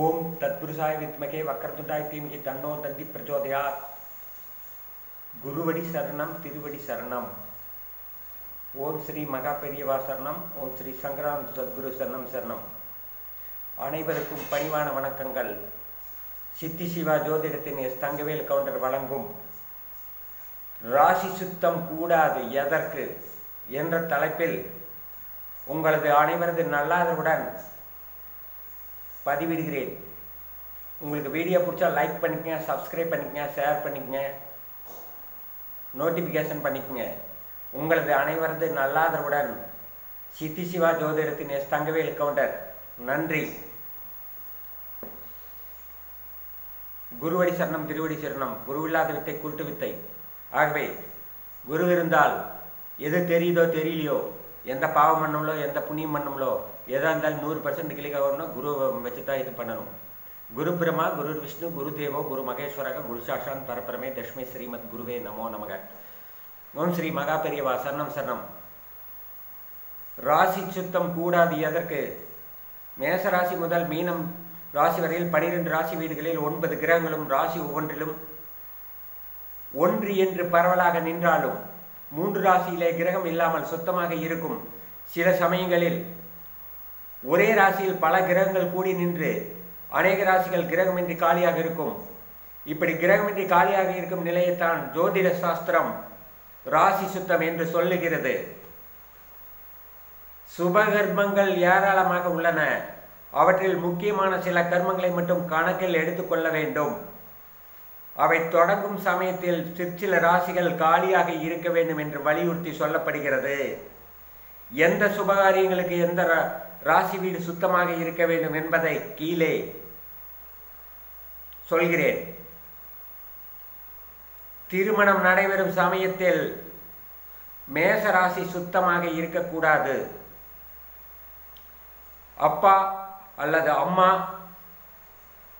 ஓம் தத்புருஷாய வித்மகே வக்கரதுண்டாய் தீமிகி தன்னோ தந்தி பிரச்சோதயாத் குருவடி சரணம் திருவடி சரணம் ஓம் ஸ்ரீ மகா பெரியவா சரணம் ஓம் ஸ்ரீ சங்கரானந்த சத்குரு சரணம் சரணம்। அனைவருக்கும் பணிவான வணக்கங்கள். சித்தி சிவா ஜோதிடத்தின் எஸ் தங்கவேல் கவுண்டர் வழங்கும். ராசி சுத்தம் கூடாது எதற்கு? என்ற தலைப்பில் உங்களது அனைவரது நல்லாதவுடன் பதிவிடுகிறேன். உங்களுக்கு வீடியோ பிடிச்சா லைக் பண்ணிக்கங்க சப்ஸ்கிரைப் பண்ணிக்கங்க ஷேர் பண்ணிக்கங்க. நோட்டிஃபிகேஷன் பண்ணிக்கங்க. உங்களது அனைவரது நல்லாதருடன் சித்தி சிவா ஜோதிடத்தின் எஸ் தங்கவேல் கவுண்டர் நன்றி. குருவடி சரணம் திருவடி சரணம் குருவில்லாத வித்தை குருட்டு வித்தை. ஆகவே குரு இருந்தால் எது தெரியுதோ தெரியலையோ எந்த பாவம் பண்ணோம்லோ எந்த புண்ணியம் பண்ணோம்லோ எதாக இருந்தாலும் நூறு பர்சன்ட் கிளிக்காக வரணும் குரு வச்சு தான் இது பண்ணணும். குரு பிரம்மா குரு விஷ்ணு குரு தேவோ குரு மகேஸ்வரக குரு சாஷான் பரபரமே தஷ்மை ஸ்ரீமத் குருவே நமோ நமக. ஓம் ஸ்ரீ மகா பெரியவா சரணம் சரணம். ராசி சுத்தம் கூடாது எதற்கு? மேச ராசி முதல் மீனம் ராசி வரையில் பனிரெண்டு ராசி வீடுகளில் ஒன்பது கிரகங்களும் ராசி ஒவ்வொன்றிலும் ஒன்று என்று பரவலாக நின்றாலும் மூன்று ராசியிலே கிரகம் இல்லாமல் சுத்தமாக இருக்கும். சில சமயங்களில் ஒரே ராசியில் பல கிரகங்கள் கூடி நின்று அநேக ராசிகள் கிரகமின்றி காலியாக இருக்கும். இப்படி கிரகமின்றி காலியாக இருக்கும் நிலையைத்தான் ஜோதிட சாஸ்திரம் ராசி சுத்தம் என்று சொல்லுகிறது. சுபகர்மங்கள் ஏராளமாக உள்ளன. அவற்றில் முக்கியமான சில கர்மங்களை மட்டும் கணக்கில் எடுத்துக்கொள்ள வேண்டும். அவை தொடங்கும் சமயத்தில் சிற்சில ராசிகள் காலியாக இருக்க வேண்டும் என்று வலியுறுத்தி சொல்லப்படுகிறது. எந்த சுபகாரியங்களுக்கு எந்த ராசி வீடு சுத்தமாக இருக்க வேண்டும் என்பதை கீழே சொல்கிறேன். திருமணம் நடைபெறும் சமயத்தில் மேச ராசி சுத்தமாக இருக்கக்கூடாது. அப்பா அல்லது அம்மா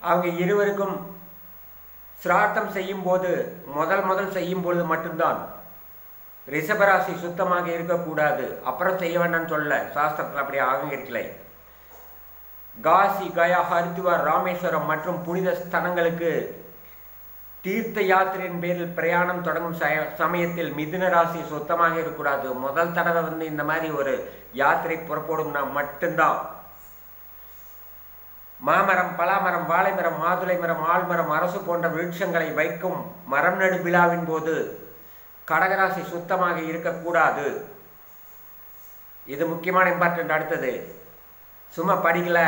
அவங்க இருவருக்கும் சிரார்த்தம் செய்யும் போது முதல் முதல் செய்யும் பொழுது மட்டும்தான். ரிஷபராசி சுத்தமாக இருக்கக்கூடாது. அப்புறம் செய்ய வேண்டாம்னு சொல்ல சாஸ்திரத்தில் அப்படி ஆகங்கிருக்கலை காசி கயா ஹரித்துவார் ராமேஸ்வரம் மற்றும் புனித ஸ்தலங்களுக்கு தீர்த்த யாத்திரையின் பேரில் பிரயாணம் தொடங்கும் சமயத்தில் மிதுன ராசி சுத்தமாக இருக்கக்கூடாது. முதல் தடவை வந்து இந்த மாதிரி ஒரு யாத்திரை புறப்படும்னா மட்டும்தான். மாமரம் பலாமரம் வாழைமரம் மாதுளை மரம் ஆழ்மரம் அரசு போன்ற விருட்சங்களை வைக்கும் மரம் நடு விழாவின் போது கடகராசி சுத்தமாக இருக்கக்கூடாது. இது முக்கியமான இம்பார்ட்டன்ட் அடுத்தது. சும்மா படிக்கல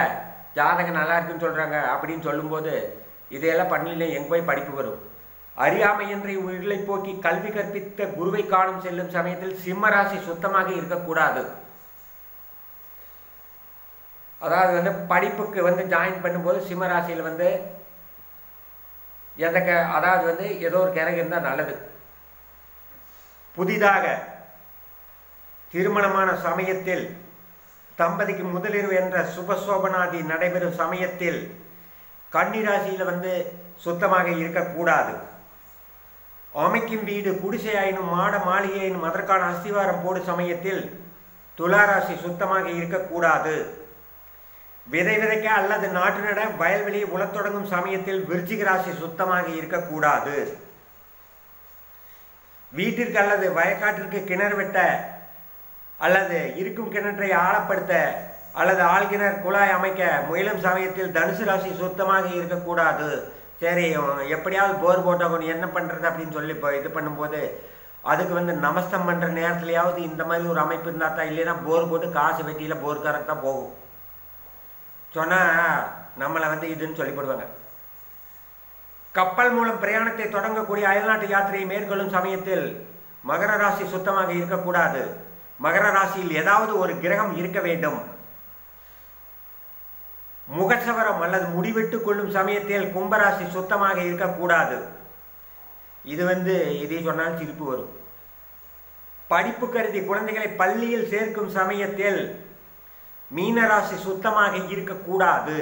ஜாதகம் நல்லா இருக்குன்னு சொல்கிறாங்க அப்படின்னு சொல்லும்போது இதையெல்லாம் பண்ணலாம் எங்கே போய் படிப்பு வரும்? அறியாமையின்றி உயிர்களை போக்கி கல்வி கற்பித்த குருவை காணும் செல்லும் சமயத்தில் சிம்மராசி சுத்தமாக இருக்கக்கூடாது. அதாவது வந்து படிப்புக்கு வந்து ஜாயின் பண்ணும்போது சிம்மராசியில் வந்து எந்த க அதாவது வந்து ஏதோ ஒரு கிரகம் இருந்தால் நல்லது. புதிதாக திருமணமான சமயத்தில் தம்பதிக்கு முதலிரவு என்ற சுபசோபனாதி நடைபெறும் சமயத்தில் கன்னிராசியில் வந்து சுத்தமாக இருக்கக்கூடாது. அமைக்கும் வீடு குடிசையாயினும் மாட மாளிகையின் அதற்கான அஸ்திவாரம் போடும் சமயத்தில் துளாராசி சுத்தமாக இருக்கக்கூடாது. விதை விதைக்க அல்லது நாற்று நட வயல்வெளி உலத் தொடங்கும் சமயத்தில் விருச்சிக ராசி சுத்தமாக இருக்கக்கூடாது. வீட்டிற்கு அல்லது வயக்காட்டிற்கு கிணறு வெட்ட அல்லது இருக்கும் கிணற்றை ஆழப்படுத்த அல்லது ஆழ்கிணர் குழாய் அமைக்க முயலும் சமயத்தில் தனுசு ராசி சுத்தமாக இருக்கக்கூடாது. சரி எப்படியாவது போர் போட்டவங்க என்ன பண்ணுறது அப்படின்னு சொல்லி இப்போ இது பண்ணும்போது அதுக்கு வந்து நமஸ்தம் பண்ணுற நேரத்துலையாவது இந்த மாதிரி ஒரு அமைப்பு இருந்தால் தான் இல்லைன்னா போர் போட்டு காசு வெட்டியில் போர்க்காரக்கு தான் போகும். சொன்னால் நம்மளை வந்து இதுன்னு சொல்லிப்படுவாங்க கப்பல் மூலம் பிரயாணத்தை தொடங்கக்கூடிய அயல்நாட்டு யாத்திரையை மேற்கொள்ளும் சமயத்தில் மகர ராசி சுத்தமாக இருக்கக்கூடாது. மகர ராசியில் ஏதாவது ஒரு கிரகம் இருக்க வேண்டும். முகசவரம் அல்லது முடிவிட்டு கொள்ளும் சமயத்தில் கும்பராசி சுத்தமாக இருக்கக்கூடாது. இது வந்து இதை சொன்னால் சிரிப்பு வரும். படிப்பு கருதி குழந்தைகளை பள்ளியில் சேர்க்கும் சமயத்தில் மீனராசி சுத்தமாக இருக்கக்கூடாது.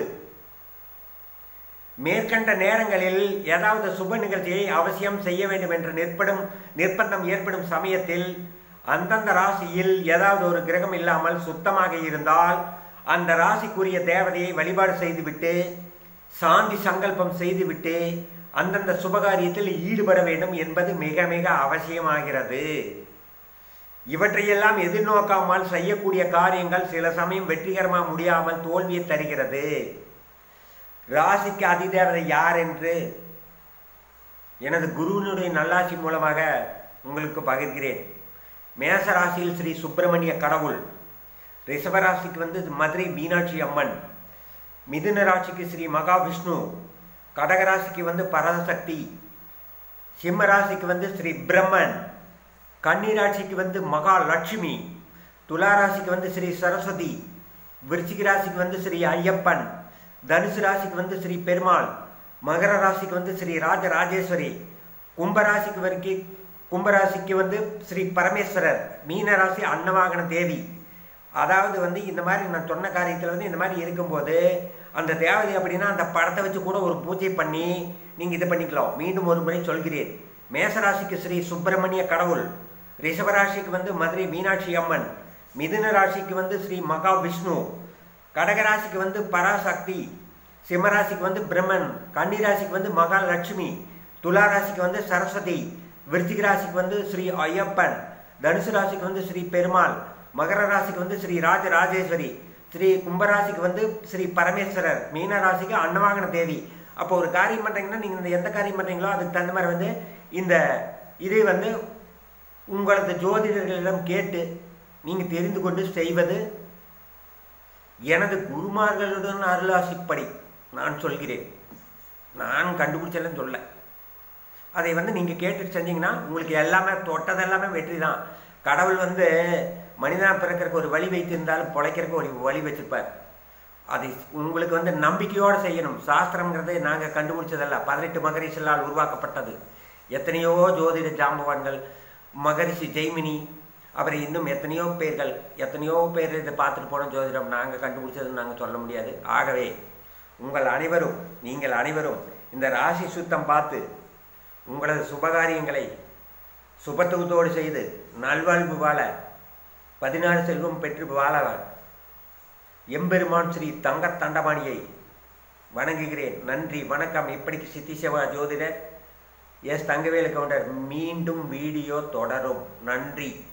மேற்கண்ட நேரங்களில் ஏதாவது சுப நிகழ்ச்சியை அவசியம் செய்ய வேண்டும் என்று நிற்படும் நிர்பந்தம் ஏற்படும் சமயத்தில் அந்தந்த ராசியில் ஏதாவது ஒரு கிரகம் இல்லாமல் சுத்தமாக இருந்தால் அந்த ராசிக்குரிய தேவதையை வழிபாடு செய்துவிட்டு சாந்தி சங்கல்பம் செய்துவிட்டு அந்தந்த சுபகாரியத்தில் ஈடுபட வேண்டும் என்பது மிக மிக அவசியமாகிறது. இவற்றையெல்லாம் எதிர்நோக்காமல் செய்யக்கூடிய காரியங்கள் சில சமயம் வெற்றிகரமாக முடியாமல் தோல்வியை தருகிறது. ராசிக்கு அதிதேவதை யார் என்று எனது குருவினுடைய நல்லாசி மூலமாக உங்களுக்கு பகிர்கிறேன். மேச ராசியில் ஸ்ரீ சுப்பிரமணிய கடவுள். ரிஷபராசிக்கு வந்து மதுரை மீனாட்சி அம்மன். மிதுன ராசிக்கு ஸ்ரீ மகாவிஷ்ணு. கடகராசிக்கு வந்து பரதசக்தி. சிம்ம ராசிக்கு வந்து ஸ்ரீ பிரம்மன். கன்னிராசிக்கு வந்து மகாலட்சுமி. துலா ராசிக்கு வந்து ஸ்ரீ சரஸ்வதி. விருச்சிக ராசிக்கு வந்து ஸ்ரீ ஐயப்பன். தனுசு ராசிக்கு வந்து ஸ்ரீ பெருமாள். மகர ராசிக்கு வந்து ஸ்ரீ ராஜராஜேஸ்வரி. கும்பராசிக்கு வரைக்கும் கும்பராசிக்கு வந்து ஸ்ரீ பரமேஸ்வரர். மீன ராசி அன்னவாகன தேவி. அதாவது வந்து இந்த மாதிரி நான் சொன்ன காரியத்தில் வந்து இந்த மாதிரி இருக்கும்போது அந்த தேவதை அப்படின்னா அந்த படத்தை வச்சு கூட ஒரு பூஜை பண்ணி நீங்கள் இது பண்ணிக்கலாம். மீண்டும் ஒரு முறை சொல்கிறேன். மேசராசிக்கு ஸ்ரீ சுப்பிரமணிய கடவுள். ரிஷபராசிக்கு வந்து மதுரை மீனாட்சி அம்மன் மிதுன ராசிக்கு வந்து ஸ்ரீ மகாவிஷ்ணு கடகராசிக்கு வந்து பராசக்தி சிம்மராசிக்கு வந்து பிரம்மன் கன்னிராசிக்கு வந்து மகாலட்சுமி துலா ராசிக்கு வந்து சரஸ்வதி விருச்சிக ராசிக்கு வந்து ஸ்ரீ ஐயப்பன் தனுசு ராசிக்கு வந்து ஸ்ரீ பெருமாள் மகர ராசிக்கு வந்து ஸ்ரீ ராஜராஜேஸ்வரி ஸ்ரீ கும்பராசிக்கு வந்து ஸ்ரீ பரமேஸ்வரர் மீன ராசிக்கு அன்னவாகன தேவி. அப்போ ஒரு காரியம் பண்ணுறீங்கன்னா நீங்கள் இந்த எந்த காரியம் பண்ணுறீங்களோ அதுக்கு தகுந்த மாதிரி வந்து இந்த இது வந்து உங்களது ஜோதிடர்களிடம் கேட்டு நீங்கள் தெரிந்து கொண்டு செய்வது எனது குருமார்களுடன் அருளாசிப்படி நான் சொல்கிறேன். நான் கண்டுபிடிச்சலன்னு சொல்ல. அதை வந்து நீங்கள் கேட்டுட்டு செஞ்சீங்கன்னா உங்களுக்கு எல்லாமே தொட்டதெல்லாமே வெற்றி தான். கடவுள் வந்து மனிதனாக பிறக்கிறக்கு ஒரு வழி வைத்திருந்தாலும் பிழைக்கிறக்கு ஒரு வழி வச்சுருப்பார். அதை உங்களுக்கு வந்து நம்பிக்கையோடு செய்யணும். சாஸ்திரங்கிறதை நாங்கள் கண்டுபிடிச்சதல்ல. பதினெட்டு மகரிஷிகளால் உருவாக்கப்பட்டது. எத்தனையோ ஜோதிட ஜாம்பவான்கள் மகரிஷி ஜெய்மினி அப்புறம் இன்னும் எத்தனையோ பேர்கள் எத்தனையோ பேர் இதை பார்த்துட்டு போன ஜோதிடம் நாங்கள் கண்டுபிடிச்சதுன்னு நாங்கள் சொல்ல முடியாது. ஆகவே உங்கள் அனைவரும் நீங்கள் அனைவரும் இந்த ராசி சுத்தம் பார்த்து உங்களது சுபகாரியங்களை சுபத்துவத்தோடு செய்து நல்வாழ்வு வாழ பதினாறு செல்வம் பெற்று வாழ எம்பெருமான் ஸ்ரீ தங்க தண்டபாணியை வணங்குகிறேன். நன்றி வணக்கம். இப்படிக்கு சித்திசேவா ஜோதிடர் எஸ் தங்கவேலு கவுண்டர் மீண்டும் வீடியோ தொடரும். நன்றி.